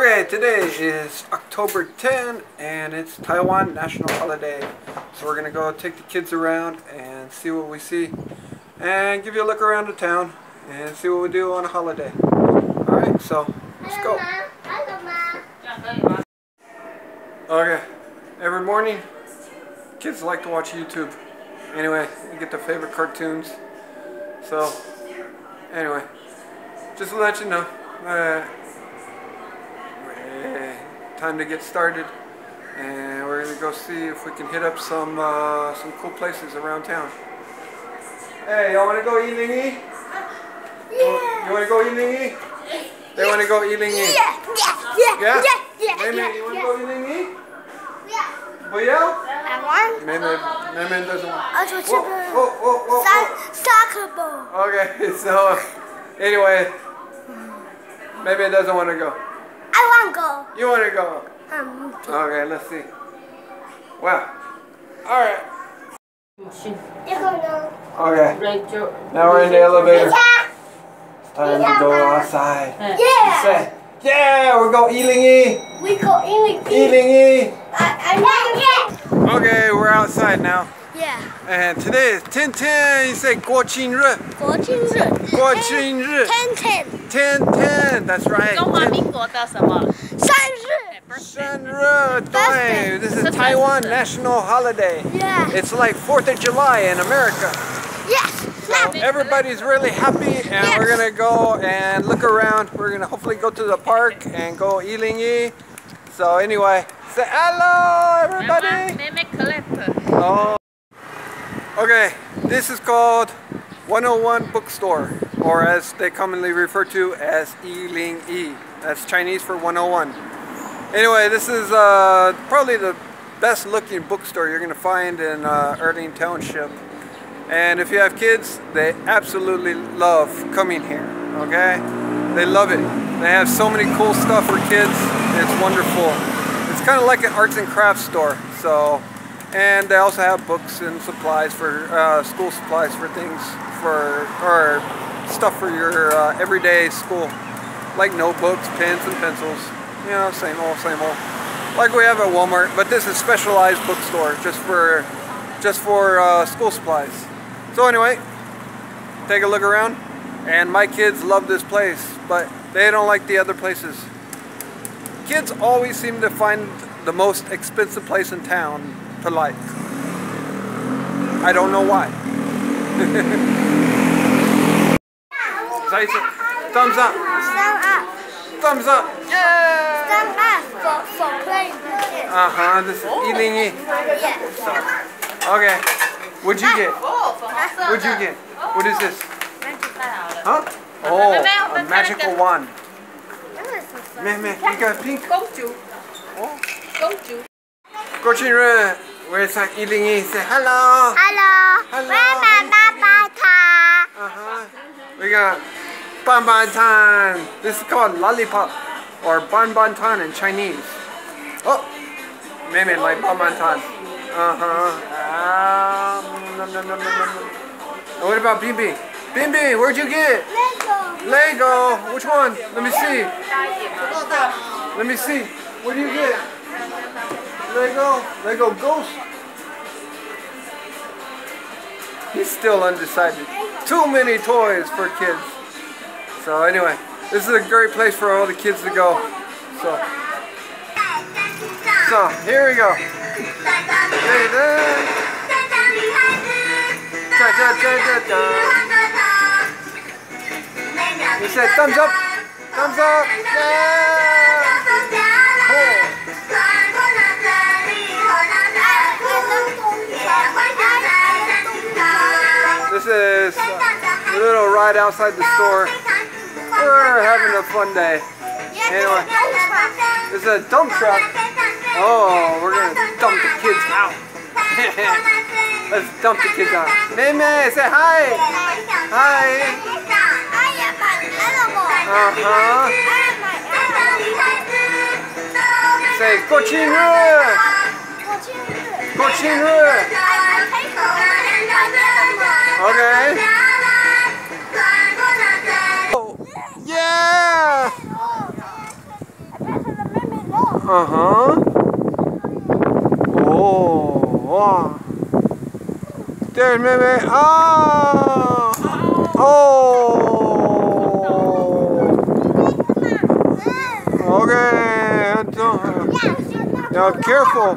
Okay, today is October 10 and it's Taiwan National Holiday. So we're gonna go take the kids around and see what we see and give you a look around the town and see what we do on a holiday. Alright, so let's go. Okay, every morning kids like to watch YouTube. Anyway, get their favorite cartoons. So, anyway, just to let you know, uh, time to get started. And we're going to go see if we can hit up some uh, some cool places around town. Hey, y'all want to go Elingy? Yeah. You want to go Elingy? They want to go Elingy. Yeah. Yeah. Yeah. Yeah. Yeah. Yeah. yeah. you want to go Elingy? Yeah. Boyo? I want. Meme, Meme doesn't want. I want to whoa, whoa, whoa, whoa, whoa. Soccer ball. Okay, so anyway, Meme doesn't want to go. I want to go. You want to go? Um, Okay, let's see. Wow. All right. now. Okay. Now we're in the elevator. Yeah. It's time to go outside. Yeah. Say, yeah, we're going Yilingi. We go in the Yilingi. I, I Okay, we're outside now. Yeah. And today is 10 10. You say 国庆日.国庆日。国庆日. Ten ten. 10 10. That's right. 中华民国的什么？生日。生日对 This is Taiwan national holiday. Yeah. It's like 4th of July in America. Yes. Now. Everybody's really happy and Yes. we're gonna go and look around. We're gonna hopefully go to the park and go Yilingi. So anyway, say hello everybody. 妹妹 clap。 Oh. Okay, this is called 101 Bookstore, or as they commonly refer to as Yiling Yi. That's Chinese for 101. Anyway, this is uh, probably the best looking bookstore you're going to find in uh, Erling Township. And if you have kids, they absolutely love coming here, okay? They love it. They have so many cool stuff for kids. It's wonderful. It's kind of like an arts and crafts store. So, and they also have books and supplies for uh, school supplies for things for or stuff for your uh, everyday school, like notebooks, pens, and pencils. You know, same old, same old. Like we have at Walmart, but this is specialized bookstore just for just for uh, school supplies. So anyway, take a look around. And my kids love this place, but they don't like the other places. Kids always seem to find the most expensive place in town to light. I don't know why. Say thumbs up. Thumbs up. Thumbs up. Yeah. Thumbs up for, for playing with kids. Uh huh. This is eating it. Yeah. Okay. What'd you get? What'd you get? What is this? Huh? Oh, a magical wand. Meh meh. You got pink. Oh go to. Go children, where's eating in? Say hello. Hello. Hello. We're Baba. Uh-huh. We got bonbon time. This is called lollipop or bonbon time in Chinese. Oh, Mimi like bonbon time. Uh-huh. Um, nom, nom, nom, nom, What about Bimbi? Bimbi, where'd you get? Lego. Lego. Which one? Let me see. Let me see. What do you get? Lego. Lego Ghost. He's still undecided. Too many toys for kids. So anyway, this is a great place for all the kids to go. So, so here we go. There. You said thumbs up. Thumbs up. Yeah. little ride outside the store. We're having a fun day. Anyway, this is a dump truck. Oh, we're gonna dump the kids out. Let's dump the kids out. Mei Mei, say hi. Hi. Uh huh. Say cochino. Cochino. Okay. Oh, yeah. Uh huh. Oh, wow. There's Mimi. Oh. Oh. Okay. Yeah, careful.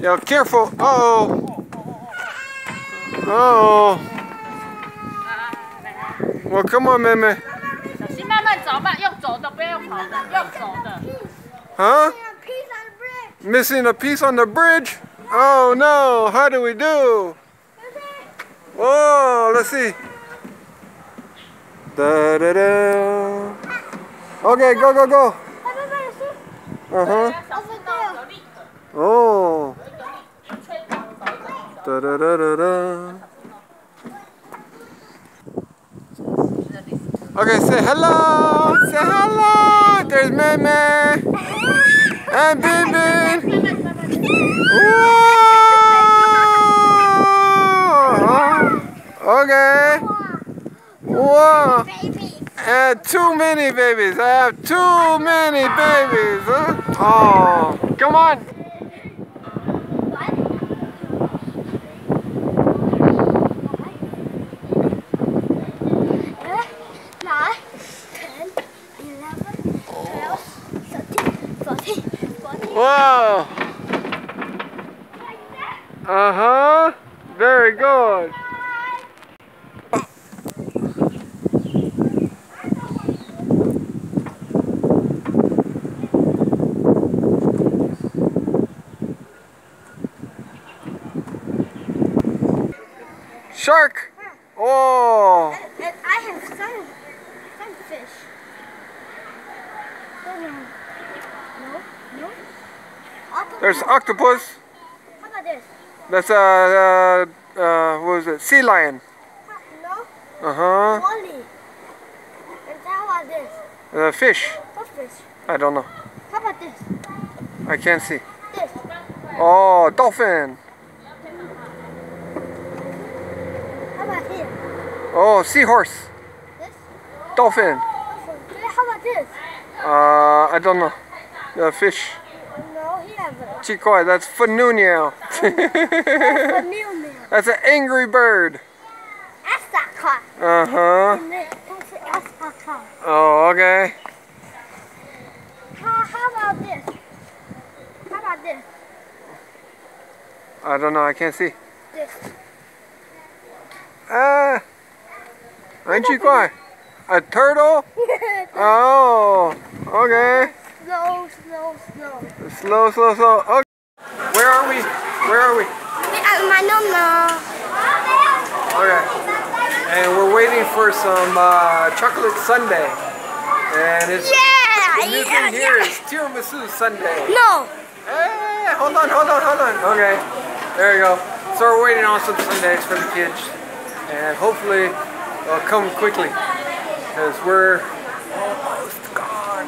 Yeah, careful. Uh oh. Uh oh. Well, come on, Mimi. 小心慢慢走，慢用走的，不要用跑的，用走的。 Huh? Missing a piece on the bridge? Oh no, how do we do? Whoa, let's see. Da da da. Okay, go, go, go. Uh huh. 小心哦，有力的， Oh. 有吹到走一走。 Da da da da da. Okay, say hello. Say hello. There's Meme and Bin Bin. Whoa. Okay. Whoa. And too many babies. I have too many babies. Huh? Oh, come on. Shark. Oh. And, and I have sun, sunfish. No, no, no, no. Octopus. There's octopus. How about this? That's a uh, uh, uh, what was it? Sea lion. No, Uh huh. Wally. And how about this? Uh, fish. What fish? I don't know. How about this? I can't see. This. Oh, dolphin. How about here? Oh, seahorse. This. Dolphin. How about this? Uh, I don't know. The fish. No, he has a Chicoy, that's Fanunio. a meal meal. that's an angry bird. Asaka. Uh huh. And this is Asaka. Oh, okay. How, how about this? How about this? I don't know. I can't see. This. Ah. Uh, Chicoy. A turtle? Oh, okay. slow, slow, slow. Slow, slow, slow. Okay. Where are we? Where are we? I don't know. Okay. And we're waiting for some uh, chocolate sundae. And it's Yeah, the new yeah, thing here yeah. is tiramisu sundae. No. Hey, hold on, hold on, hold on. Okay, there you go. So we're waiting on some sundaes for the kids, and hopefully they'll come quickly, because we're almost gone.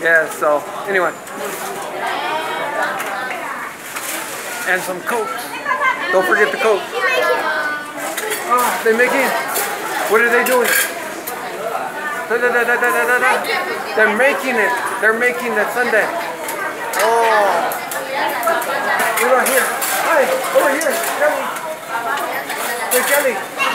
yeah. So anyway, and some cokes. Don't forget the coke. Ah, they making. It. What are they doing? Da, da, da, da, da, da, da. They're making it. They're making the sundae. Oh. We're right here. Hi, over here. Jelly. Say jelly.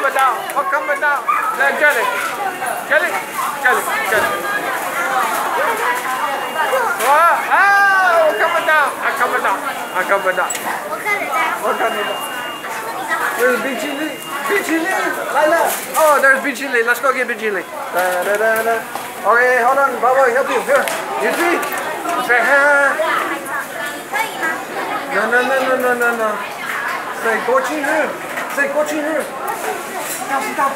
coming down. Oh, I'm coming down. Now get it. Get it. Get it. Get it. What? Oh, ah, I'm coming down. I'm coming down. I'm coming down. I'm coming down. Where's Beachy Lee? Beachy Lee! Lila! Oh, there's Beachy Lee. Let's go get Beachy Lee. Da, da, da, da. Okay, hold on. Baba, help you. Here. You see? Say, hey. No, no, no, no, no, no, no. Say, go to here. Say, go to here. Tá.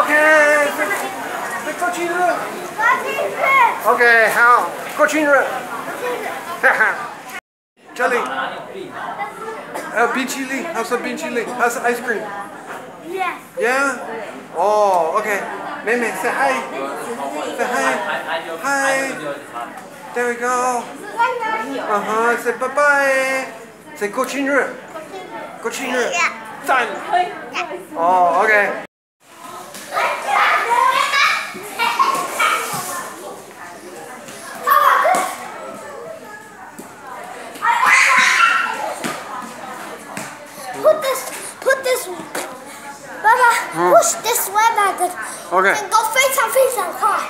Ok, how Ok, how? Uh, chili. Bean chili. How's the ice cream. Yes. Yeah? Oh, okay. Maybe say hi. Say hi. Hi. There we go. Uh-huh. Say bye-bye. Say continue. Continue. Oh, okay. Put this, put this, push this web at it. Okay. And go face on face on car.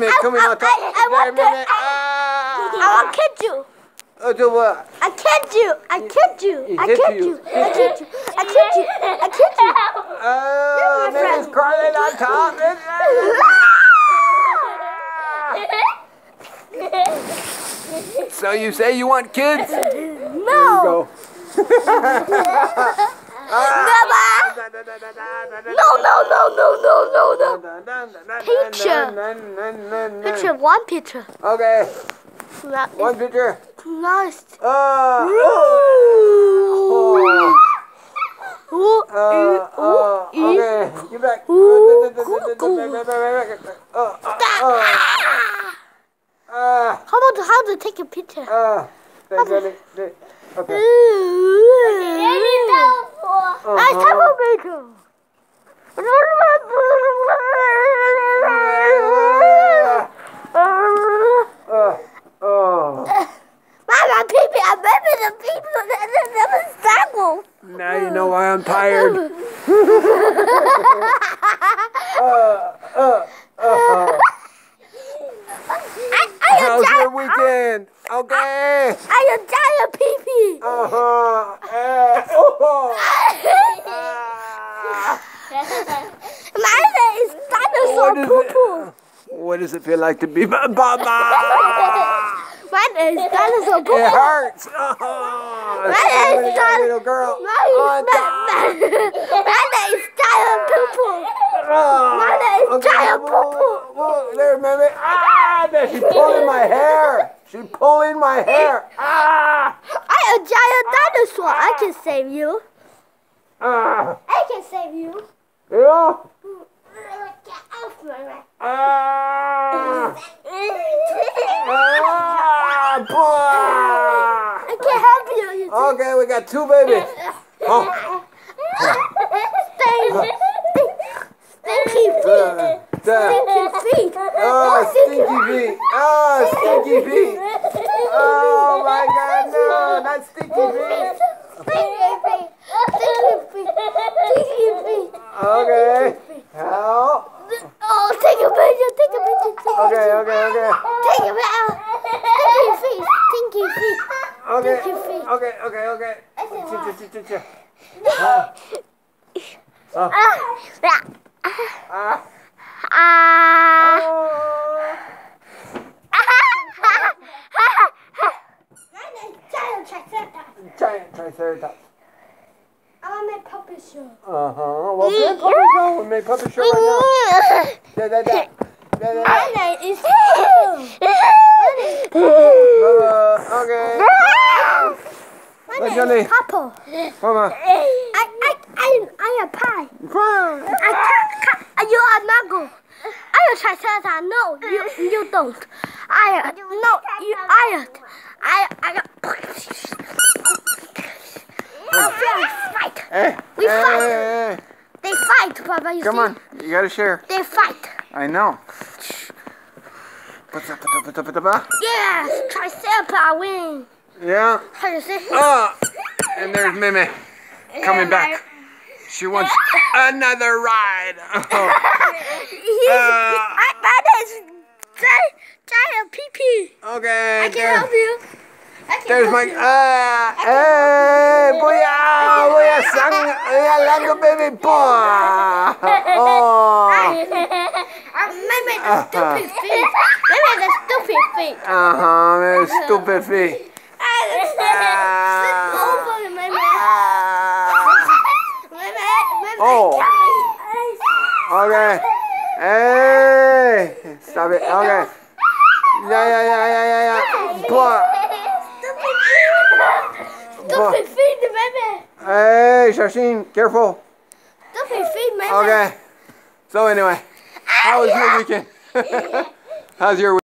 Mimi, I- come here I-. I- I want to-. I Ah. will kid you. Oh, do what? I kid you. I kid you. I kid you. I kid you. I kid you. I kid you. Oh, You're my Mimi's friend. crawling on top. so you say you want kids? There you No. go. Never. No, no, no, no, no, no, no. Picture. Picture, one picture. Okay, Not one picture. nice. Uh, Ooh. Ooh. uh, uh, okay, get back. Uh, uh, uh, How about how to take a picture? uh. Okay. I picture. Uh, oh. Mama, I'm baby the people that never struggle. Now you know why I'm tired. uh, uh, uh. I, I am How's your weekend? Okay. I am giant pee pee. Uh huh. Uh, oh. Ah. what does poo it, poo. what does it feel like to be Baba? Mine is dinosaur poo It poo. hurts. Oh, Mine it's is a dinosaur. little girl. Mine Oh, is Mine is giant poo poo. Oh, Mine is okay, giant poo poo. whoa, There, baby. Ah, there, she's pulling my hair. She's pulling my hair. Ah, I'm a giant dinosaur. I can save you. ah, I can save you. yeah. Get off my Ah, ah, bah. I can't help you. you. Okay, we got two babies. Oh, Stink, stinky feet. There. Stinky feet. Oh, stinky feet. Oh, stinky feet. Oh my God, no, not stinky feet. Stinky feet. Stinky feet. Stinky feet. Okay. Help. Oh, take a picture. Take a picture. Take a Okay, picture. okay, okay. Take a picture. Stinky feet. Stinky feet. Okay, Stinky feet. okay, okay, okay. Ch- Ah. Ah. Ah. Oh. Giant triceratops. I'm a puppet show. Uh huh. Well, good puppet show. We made puppet show right now. Da, da, da. Da, da, da. My name is. Uh, okay. My name is Papa. On. I, I, I, I am pie. I can't, can't, you are Nago. I am Triceratops. No, you, you don't. I, uh, no, you, I, I, I, I fight. Hey, We hey, fight. hey, hey. They fight, Papa. You Come see? on. You gotta share. They fight. I know. Yes, Triceratops win. Yeah. How you say? Ah. And there's Mimi coming back. She wants another ride. He's, Uh. I, my name is Giant, Giant Pee Pee. okay. I can help you. Can There's my. you. Ah. Hey. Booyah. Booyah. Sang. Booyah. Lango baby. Boah. Oh. Uh, maybe the stupid feet. Maybe the stupid feet. Uh huh. Very stupid feet. Ah, Sit over, maybe. Ah. Maybe, maybe. Oh. Okay. Hey. Stop it. Okay. Yeah, yeah, yeah, yeah, yeah, yeah. Boah. Stupid feet, maybe. Hey, Shashin, careful. Stupid feet, maybe. Okay. So anyway, how was your weekend? How's your weekend?